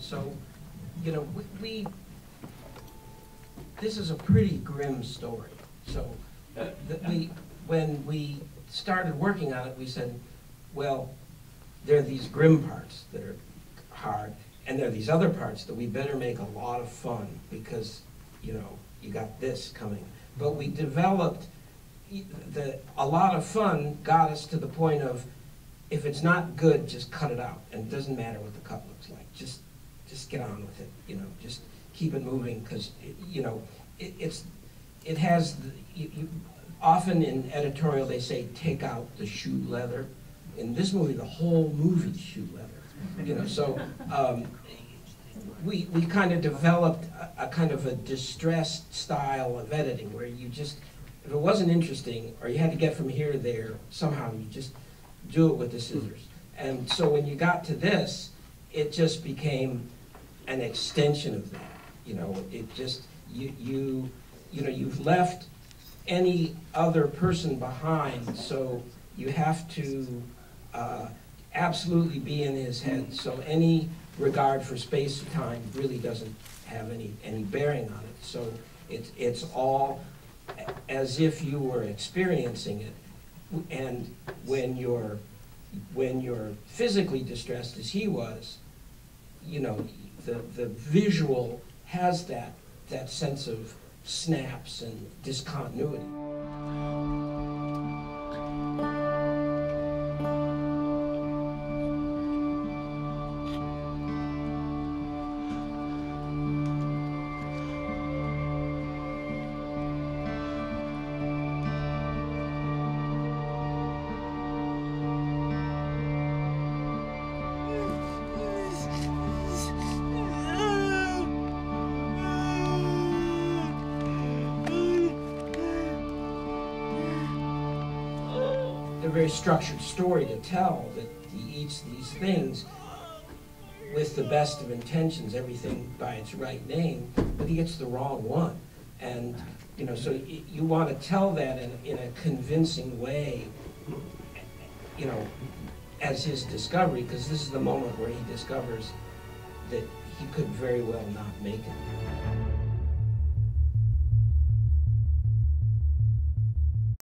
so, you know, we, we, this is a pretty grim story. So, uh, we, when we started working on it, we said, well, there are these grim parts that are hard, and there are these other parts that we better make a lot of fun, because, you know, you got this coming. But we developed, the, a lot of fun got us to the point of, if it's not good, just cut it out, and it doesn't matter what the cut looks like, just, just get on with it, you know, just keep it moving, because, you know, it, it's, it has, the- you, you, often in editorial, they say, take out the shoe leather. In this movie, the whole movie shoe leather, you know, so, um, we, we kind of developed a, a kind of a distressed style of editing, where you just, if it wasn't interesting, or you had to get from here to there, somehow you just do it with the scissors. And so when you got to this, it just became an extension of that, you know, it just, you, you, you know, you've left any other person behind, so you have to uh, absolutely be in his head. So any regard for space and time really doesn't have any, any bearing on it. So it's, it's all as if you were experiencing it. And when you're, when you're physically distressed as he was, you know, the, the visual has that, that sense of snaps and discontinuity. A very structured story to tell that he eats these things with the best of intentions, everything by its right name, but he gets the wrong one. And, you know, so you want to tell that in, in a convincing way, you know, as his discovery, because this is the moment where he discovers that he could very well not make it.